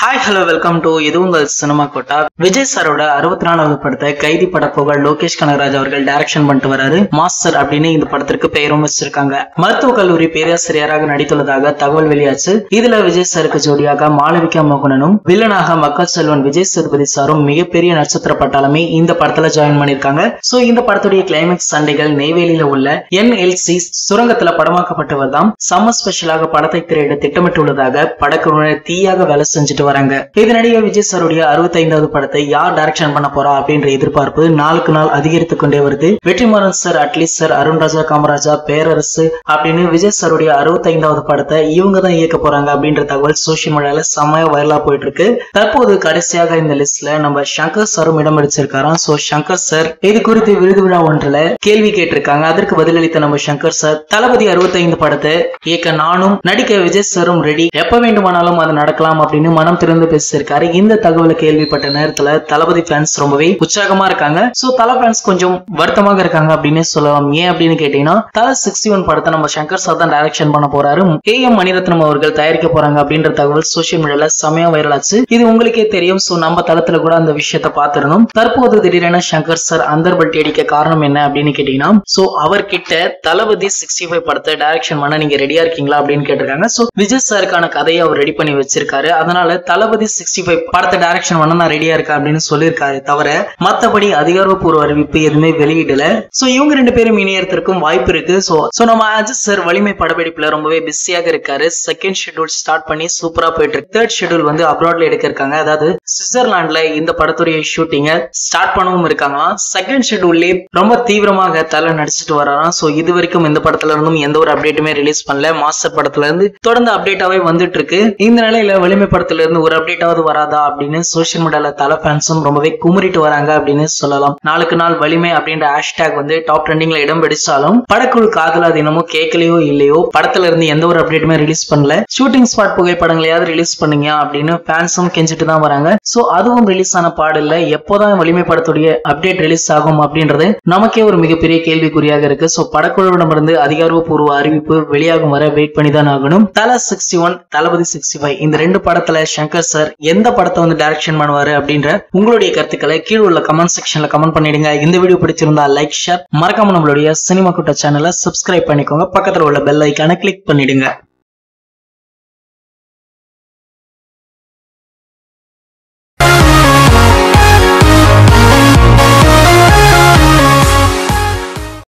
Hi hello welcome to இது உங்கள் cinema quota. Vijay சாரோட அறுபத்தி நாலாவது படத்தை கைதி பட புகழ் லோகேஷ் கனகராஜ் அவர்கள் டைரக்ஷன் பண்ணிட்டு வராரு. மாஸ்டர் அப்படின்னு இந்த படத்திற்கு பெயரும் வச்சிருக்காங்க. மருத்துவக் கல்லூரி பேராசிரியராக நடித்துள்ளதாக தகவல் வெளியாச்சு. இதுல விஜய் சாருக்கு ஜோடியாக மாளவிகா மோகனனும் வில்லனாக மக்கள் செல்வன் விஜய் சேதுபதி சாரும் மிகப்பெரிய நட்சத்திர பட்டாலுமே இந்த படத்துல ஜாயின் பண்ணிருக்காங்க சோ இந்த படத்துடைய கிளைமேக்ஸ் சண்டைகள் நெய்வேலியில உள்ள என்எல்சி சுரங்கத்துல படமாக்கப்பட்டு வருதாம் சம்மர் ஸ்பெஷலாக படத்தை திரையிட திட்டமிட்டுள்ளதாக படக்குழுவினர் தீயாக வேலை செஞ்சுட்டு வராங்க. இதனிடையே விஜய் சாருடைய அறுபத்தைந்தாவது படத்தை யார் டைரக்ஷன் பண்ண போறா அப்படின்ற எதிர்பார்ப்பு நாளுக்கு நாள் அதிகரித்துக் கொண்டே வருது. Vetrimaaran sir at least sir Arunraja Kamaraja Perarasu அப்படின்னு விஜய் சாருடைய அறுபத்தைந்தாவது படத்தை இவங்க தான் இயக்க போறாங்க அப்படின்ற தகவல் சோசியல் மீடியால செமையா வைரலா போயிட்டு இருக்கு. தற்போது கடைசியாக இந்த லிஸ்ட்ல நம்ம சங்கர் சாரும் இடம் பிடிச்சிருக்காராம். சோ சங்கர் சார் இது குறித்து விருது விழா ஒன்றுல கேள்வி கேட்டிருக்காங்க. அதற்கு பதிலளித்த நம்ம சங்கர் சார் தளபதி அறுபத்தைந்து படத்தை இயக்க நானும் நடிக்க விஜய் சாரும் ரெடி எப்ப வேண்டுமானாலும் அது நடக்கலாம் அப்படின்னு மனம் திறந்து பேசியிருக்காரு. இந்த தகவலை கேள்விப்பட்ட நேரத்துல தளபதி ஃபேன்ஸ் ரொம்பவே உற்சாகமா இருக்காங்க. சோ தல ஃபேன்ஸ் கொஞ்சம் வருத்தமாக இருக்காங்க அப்படின்னு சொல்லலாம். ஏன் அப்படின்னு கேட்டீங்கன்னா தல சிக்ஸ்டி ஒன் படத்தை நம்ம சங்கர் சார் தான் டைரக்ஷன் பண்ண போறாரு. ஏ எம் மணிரத்னம் அவர்கள் தயாரிக்க போறாங்க அப்படின்ற தகவல் சோசியல் மீடியால செமையா வைரல் ஆச்சு. இது உங்களுக்கே தெரியும். சோ நம்ம தளத்துல கூட அந்த விஷயத்த பாத்துருந்தோம் தற்போது திடீரென சங்கர் சார் அந்தர்பல்ட்டி அடிக்க காரணம் என்ன அப்படின்னு கேட்டீங்கன்னா சோ அவர்கிட்ட தளபதி சிக்ஸ்டி ஃபைவ் படத்தை டைரக்ஷன் பண்ண நீங்க ரெடியா இருக்கீங்களா அப்படின்னு கேட்டிருக்காங்க. சோ விஜய் சாருக்கான கதையை அவர் ரெடி பண்ணி வச்சிருக்காரு. அதனால தளபதி சிக்ஸ்டி ஃபைவ் படத்தை டைரக்ஷன் பண்ண நான் ரெடியா இருக்கேன் அப்படின்னு சொல்லியிருக்காரு தவிர மத்தபடி அதிகாரப்பூர்வ அறிவிப்பு எதுவுமே வெளியிடல. சோ இவங்க ரெண்டு பேரும் இணையத்திற்கும் வாய்ப்பு இருக்கு. சோ சோ நம்ம அஜித் சார் வலிமை படப்பிடிப்புல ரொம்பவே பிஸியாக இருக்காரு. செகண்ட் ஷெட்யூல் ஸ்டார்ட் பண்ணி சூப்பரா போயிட்டு இருக்கு. தேர்ட் ஷெட்யூல் வந்து அப்ராட்ல எடுக்க இருக்காங்க. அதாவது சுவிட்சர்லாந்துல இந்த படத்துடைய ஷூட்டிங்க ஸ்டார்ட் பண்ணவும் இருக்காங்களாம். செகண்ட் ஷெட்யூல்லே ரொம்ப தீவிரமாக தலை நடிச்சிட்டு வராராம். சோ இது வரைக்கும் இந்த படத்துல இருந்தும் எந்த ஒரு அப்டேட்டுமே ரிலீஸ் பண்ணல. மாஸ்டர் படத்துல இருந்து தொடர்ந்து அப்டேட்டாவே வந்துட்டு இருக்கு. இந்த நிலையில வலிமை படத்துல இருந்து ஒரு அப்டேட்டாவது வராதா அப்படின்னு சோசியல் மீடியால தலை ஃபேன்ஸும் ரொம்பவே குமுறிட்டு வராங்க அப்படின்னு சொல்லலாம். நாளுக்கு நாள் வலிமை அப்படின்ற ஹேஷ்டேக் வந்து டாப் ட்ரெண்டிங்ல இடம் பிடிச்சாலும் படக்குழு காதலா தினமும் கேட்கலையோ இல்லையோ படத்துல இருந்து எந்த ஒரு அப்டேட்டுமே ரிலீஸ் பண்ணல. ஷூட்டிங் ஸ்பாட் புகைப்படங்களையாவது ரிலீஸ் பண்ணுங்க அப்படின்னு ஃபேன்ஸும் கெஞ்சிட்டு தான் வராங்க. சோ அதுவும் ரிலீஸ் ஆன பாடல்ல இல்ல. எப்போதான் வலிமை படத்துடைய அப்டேட் ரிலீஸ் ஆகும் அப்படின்றது நமக்கே ஒரு மிகப்பெரிய கேள்விக்குறியாக இருக்கு. சோ படக்குழுவிடமிருந்து அதிகாரப்பூர்வ அறிவிப்பு வெளியாகும் வரை வெயிட் பண்ணி தான் ஆகணும். Thala sixty one Thalapathy sixty five இந்த ரெண்டு படத்துல சங்கர் சார் எந்த படத்தை வந்து டைரக்ஷன் பண்ணுவாரு அப்படின்ற உங்களுடைய கருத்துக்களை கீழே உள்ள கமெண்ட் செக்ஷன்ல கமெண்ட் பண்ணிடுங்க. இந்த வீடியோ பிடிச்சிருந்தா லைக் ஷேர் மறக்காம நம்மளுடைய சினிமா கூட்ட சேனலை சப்ஸ்கிரைப் பண்ணிக்கோங்க. பக்கத்துல உள்ள பெல் ஐக்கான கிளிக் பண்ணிடுங்க.